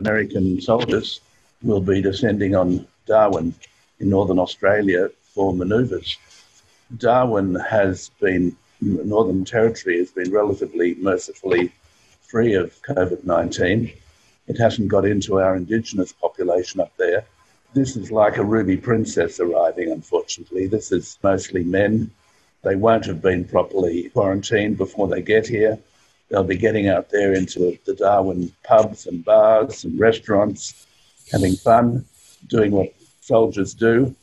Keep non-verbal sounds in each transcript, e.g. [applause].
American soldiers will be descending on Darwin in northern Australia for manoeuvres. Darwin has been, Northern Territory has been relatively mercifully free of COVID 19. It hasn't got into our Indigenous population up there. This is like a ruby princess arriving, unfortunately. This is mostly men. They won't have been properly quarantined before they get here. They'll be getting out there into the Darwin pubs and bars and restaurants, having fun, doing what soldiers do.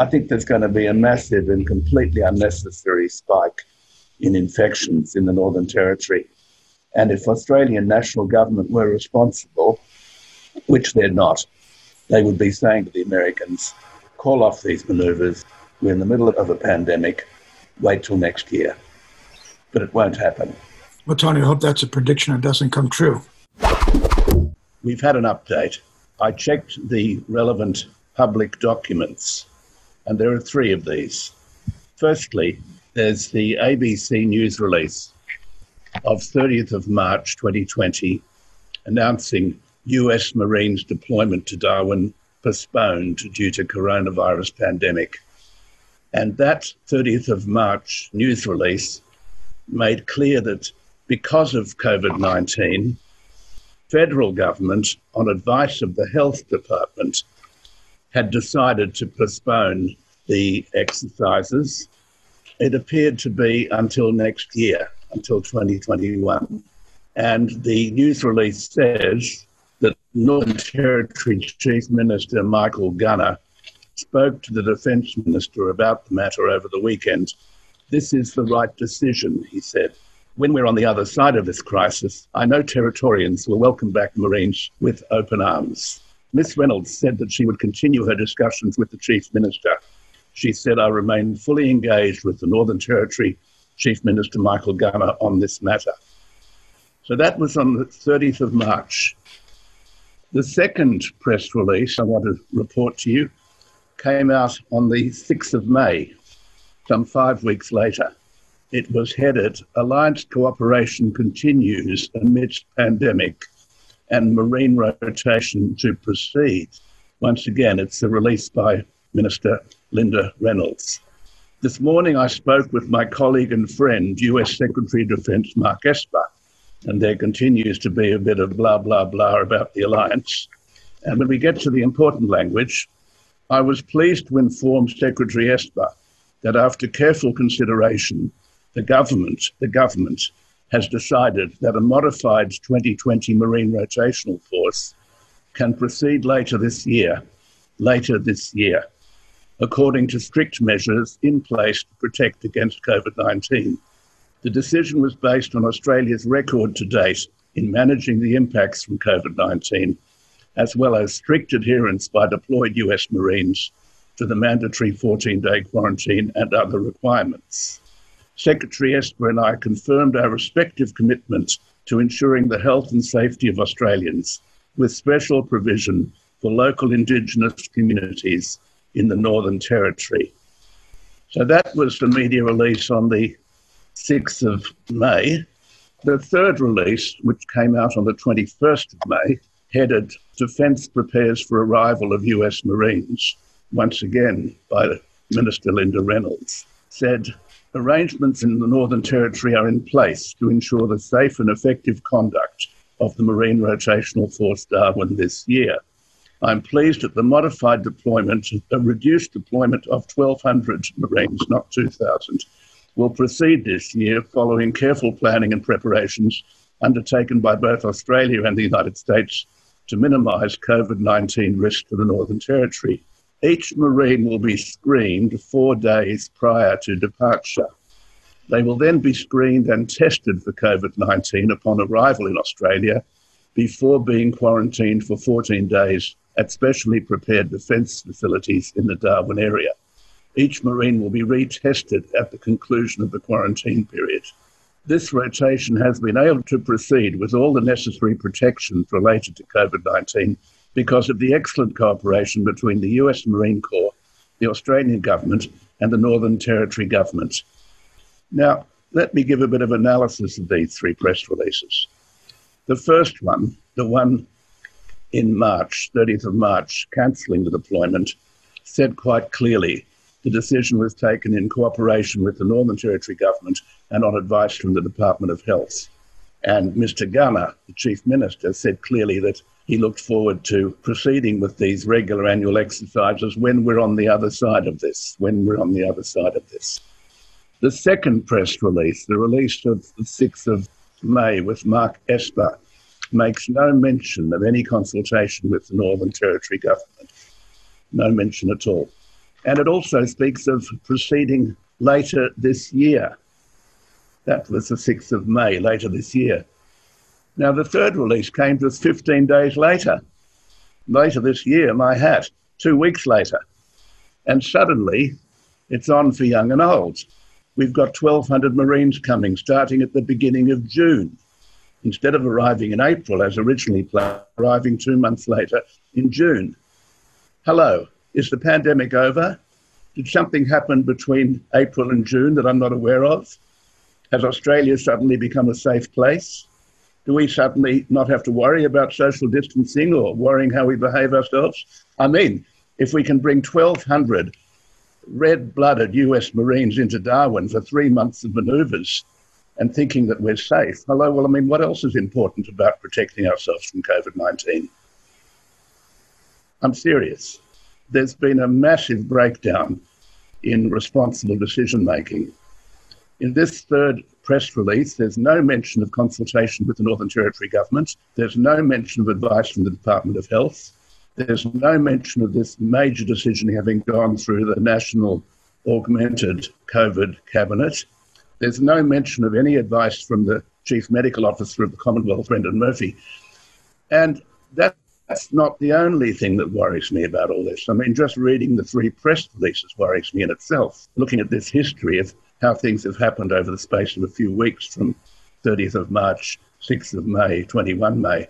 I think there's going to be a massive and completely unnecessary spike in infections in the Northern Territory. And if Australian national government were responsible, which they're not, they would be saying to the Americans, call off these manoeuvres. We're in the middle of a pandemic. Wait till next year. But it won't happen. Well, Tony, I hope that's a prediction that doesn't come true. We've had an update. I checked the relevant public documents, and there are three of these. Firstly, there's the ABC news release of 30th of March 2020 announcing US Marines deployment to Darwin postponed due to coronavirus pandemic. And that 30th of March news release made clear that because of COVID 19, federal government, on advice of the health department, had decided to postpone the exercises. It appeared to be until next year, until 2021. And the news release says that Northern Territory Chief Minister Michael Gunner spoke to the Defence Minister about the matter over the weekend. This is the right decision, he said when we're on the other side of this crisis, I know Territorians will welcome back Marines with open arms. Miss Reynolds said that she would continue her discussions with the Chief Minister. She said, I remain fully engaged with the Northern Territory Chief Minister Michael Gunner on this matter. So that was on the 30th of March. The second press release I want to report to you came out on the 6th of May, some five weeks later it was headed Alliance Cooperation Continues Amidst Pandemic and Marine Rotation to Proceed. Once again, it's a release by Minister Linda Reynolds. This morning, I spoke with my colleague and friend, US Secretary of Defense Mark Esper, and there continues to be a bit of blah, blah, blah about the alliance. And when we get to the important language, I was pleased to inform Secretary Esper that after careful consideration, the government, the government has decided that a modified 2020 Marine Rotational Force can proceed later this year, later this year, according to strict measures in place to protect against COVID 19. The decision was based on Australia's record to date in managing the impacts from COVID 19, as well as strict adherence by deployed US Marines to the mandatory 14 day quarantine and other requirements. Secretary Esper and I confirmed our respective commitments to ensuring the health and safety of Australians, with special provision for local Indigenous communities in the Northern Territory. So that was the media release on the 6th of May. The third release, which came out on the 21st of May, headed Defence Prepares for Arrival of US Marines, once again by Minister Linda Reynolds, said arrangements in the Northern Territory are in place to ensure the safe and effective conduct of the Marine Rotational Force Darwin this year. I'm pleased that the modified deployment, a reduced deployment of 1,200 Marines, not 2,000, will proceed this year following careful planning and preparations undertaken by both Australia and the United States to minimise COVID 19 risk to the Northern Territory. Each Marine will be screened four days prior to departure. They will then be screened and tested for COVID 19 upon arrival in Australia before being quarantined for 14 days at specially prepared defence facilities in the Darwin area. Each Marine will be retested at the conclusion of the quarantine period. This rotation has been able to proceed with all the necessary protections related to COVID 19 because of the excellent cooperation between the US Marine Corps, the Australian government, and the Northern Territory government. Now, let me give a bit of analysis of these three press releases. The first one, the one in March, 30th of March, cancelling the deployment, said quite clearly the decision was taken in cooperation with the Northern Territory government and on advice from the Department of Health. And Mr. Gunner, the Chief Minister, said clearly that he looked forward to proceeding with these regular annual exercises when we're on the other side of this, when we're on the other side of this. The second press release, the release of the 6th of May with Mark Esper, makes no mention of any consultation with the Northern Territory government. No mention at all. And it also speaks of proceeding later this year. That was the 6th of May, later this year. Now, the third release came just 15 days later. Later this year, my hat, two weeks later. And suddenly, it's on for young and old. We've got 1,200 Marines coming starting at the beginning of June. Instead of arriving in April as originally planned, arriving two months later in June. Hello, is the pandemic over? Did something happen between April and June that I'm not aware of? Has Australia suddenly become a safe place? Do we suddenly not have to worry about social distancing or worrying how we behave ourselves? I mean, if we can bring 1,200 red blooded US Marines into Darwin for three months of maneuvers and thinking that we're safe, hello, well, I mean, what else is important about protecting ourselves from COVID 19? I'm serious. There's been a massive breakdown in responsible decision making. In this third press release, there's no mention of consultation with the Northern Territory government. There's no mention of advice from the Department of Health. There's no mention of this major decision having gone through the National Augmented COVID Cabinet. There's no mention of any advice from the Chief Medical Officer of the Commonwealth, Brendan Murphy. And that's not the only thing that worries me about all this. I mean, just reading the three press releases worries me in itself. Looking at this history of how things have happened over the space of a few weeks from 30th of March, 6th of May, 21 May.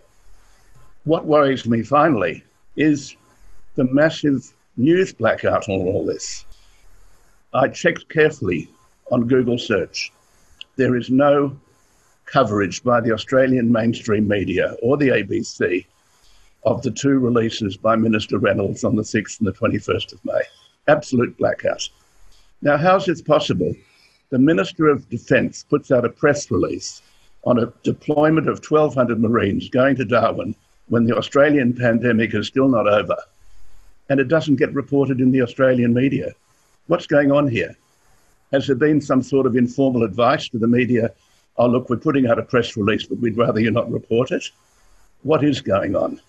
What worries me finally is the massive news blackout on all this. I checked carefully on Google search. There is no coverage by the Australian mainstream media or the ABC of the two releases by Minister Reynolds on the 6th and the 21st of May. Absolute blackout. Now, how's this possible? The Minister of Defence puts out a press release on a deployment of 1,200 Marines going to Darwin when the Australian pandemic is still not over, and it doesn't get reported in the Australian media. What's going on here? Has there been some sort of informal advice to the media? Oh, look, we're putting out a press release, but we'd rather you not report it. What is going on?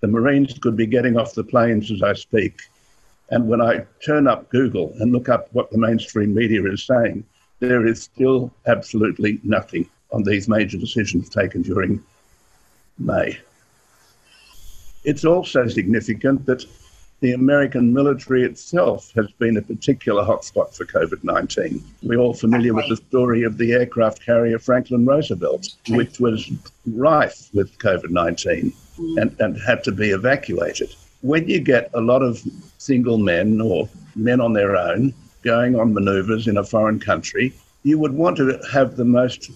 The Marines could be getting off the planes as I speak and when I turn up Google and look up what the mainstream media is saying, there is still absolutely nothing on these major decisions taken during May. It's also significant that the American military itself has been a particular hotspot for COVID 19. We're all familiar with the story of the aircraft carrier Franklin Roosevelt, which was rife with COVID 19 and, and had to be evacuated when you get a lot of single men or men on their own going on maneuvers in a foreign country, you would want to have the most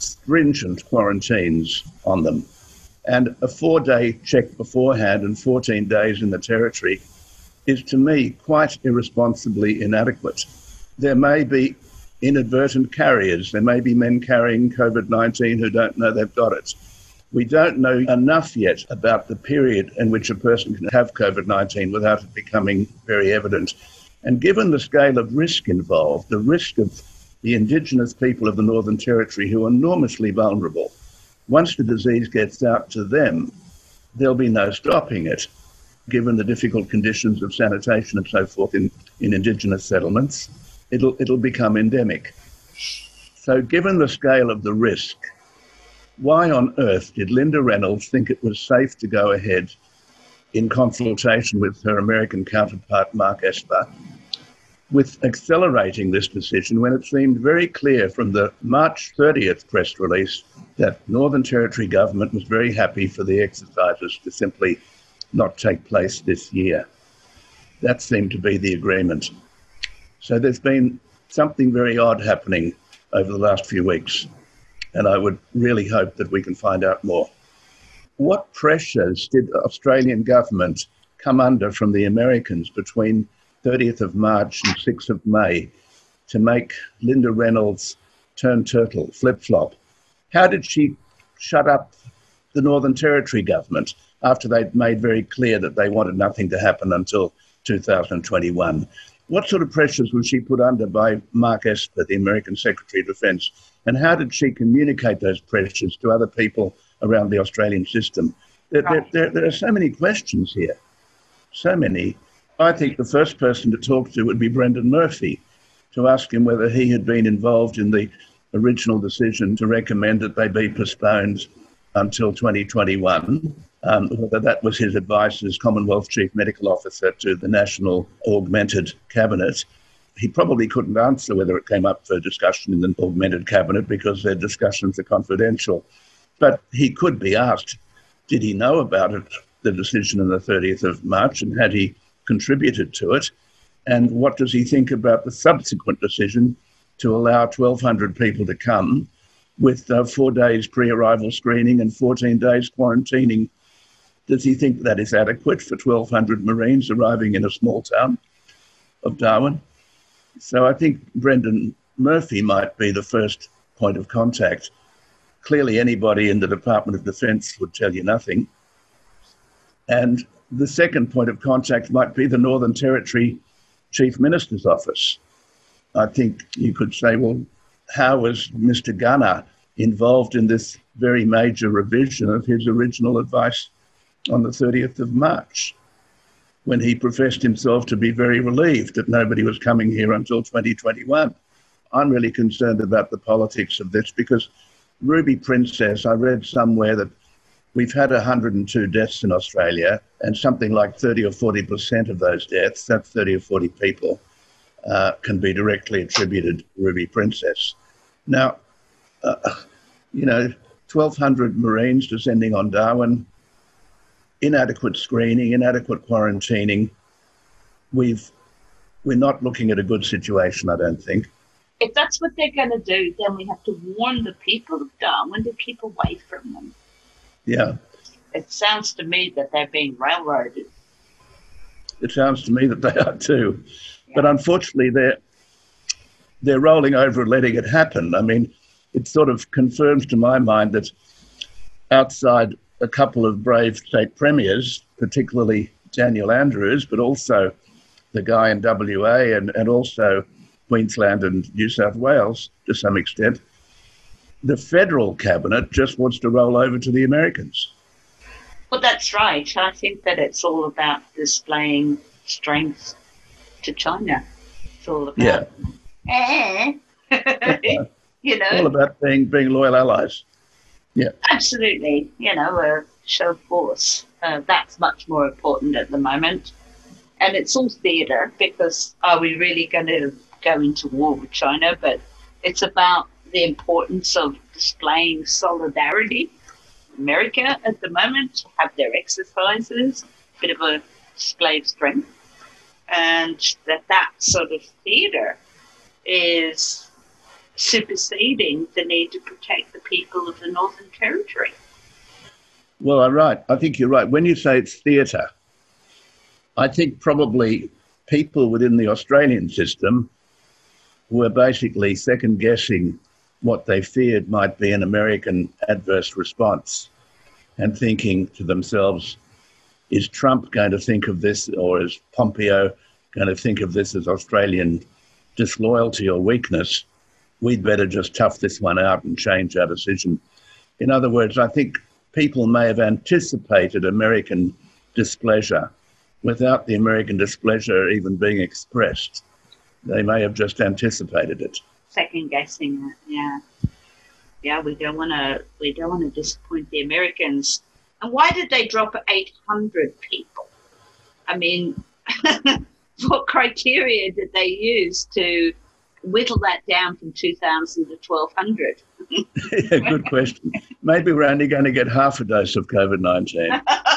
stringent quarantines on them. And a four day check beforehand and 14 days in the territory is to me quite irresponsibly inadequate. There may be inadvertent carriers, there may be men carrying COVID 19 who don't know they've got it. We don't know enough yet about the period in which a person can have COVID 19 without it becoming very evident. And given the scale of risk involved, the risk of the Indigenous people of the Northern Territory who are enormously vulnerable, once the disease gets out to them, there'll be no stopping it, given the difficult conditions of sanitation and so forth in, in Indigenous settlements. It'll, it'll become endemic. So, given the scale of the risk, why on earth did Linda Reynolds think it was safe to go ahead in consultation with her American counterpart, Mark Esper, with accelerating this decision when it seemed very clear from the March 30th press release that Northern Territory government was very happy for the exercises to simply not take place this year. That seemed to be the agreement. So there's been something very odd happening over the last few weeks and I would really hope that we can find out more. what pressures did the Australian government come under from the Americans between 30th of March and 6th of May to make Linda Reynolds turn turtle, flip flop? How did she shut up the Northern Territory government after they'd made very clear that they wanted nothing to happen until 2021? What sort of pressures was she put under by Mark Esper, the American Secretary of Defence? And how did she communicate those pressures to other people around the Australian system? There, there, there, there are so many questions here. So many. I think the first person to talk to would be Brendan Murphy to ask him whether he had been involved in the original decision to recommend that they be postponed until 2021, um, whether that was his advice as Commonwealth Chief Medical Officer to the National Augmented Cabinet. He probably couldn't answer whether it came up for discussion in the Augmented Cabinet because their discussions are confidential. But he could be asked, did he know about it, the decision on the 30th of March, and had he contributed to it? And what does he think about the subsequent decision to allow 1,200 people to come with uh, four days pre arrival screening and 14 days quarantining? Does he think that is adequate for 1,200 Marines arriving in a small town of Darwin? So I think Brendan Murphy might be the first point of contact. Clearly, anybody in the Department of Defence would tell you nothing. And the second point of contact might be the Northern Territory Chief Minister's Office. I think you could say, well, how was Mr. Gunner involved in this very major revision of his original advice on the 30th of March, when he professed himself to be very relieved that nobody was coming here until 2021? I'm really concerned about the politics of this because Ruby Princess, I read somewhere that we've had 102 deaths in Australia, and something like 30 or 40% of those deaths, that's 30 or 40 people, uh, can be directly attributed to Ruby Princess. Now, uh, you know, 1,200 Marines descending on Darwin, inadequate screening, inadequate quarantining. We've we're not looking at a good situation, I don't think. If that's what they're going to do, then we have to warn the people of Darwin to keep away from them. Yeah. It sounds to me that they're being railroaded. It sounds to me that they are too. But unfortunately, they're, they're rolling over and letting it happen. I mean, it sort of confirms to my mind that outside a couple of brave state premiers, particularly Daniel Andrews, but also the guy in WA and, and also Queensland and New South Wales to some extent, the federal cabinet just wants to roll over to the Americans. Well, that's right. I think that it's all about displaying strength to China. It's all about, yeah. eh. [laughs] you know, all about being being loyal allies. Yeah, absolutely. You know, a show of force. Uh, that's much more important at the moment, and it's all theatre because are we really going to go into war with China? But it's about the importance of displaying solidarity. America at the moment have their exercises, a bit of a display of strength, and that that sort of theatre is superseding the need to protect the people of the Northern Territory. Well, I'm right. I think you're right. When you say it's theatre, I think probably people within the Australian system were basically second guessing what they feared might be an American adverse response and thinking to themselves, is Trump going to think of this, or is Pompeo going to think of this as Australian disloyalty or weakness? We'd better just tough this one out and change our decision. In other words, I think people may have anticipated American displeasure without the American displeasure even being expressed. They may have just anticipated it second guessing it. Yeah, yeah. We don't want to. We don't want to disappoint the Americans. And why did they drop eight hundred people? I mean, [laughs] what criteria did they use to whittle that down from 2,000 to 1,200? [laughs] yeah, good question. Maybe we're only going to get half a dose of COVID 19. [laughs]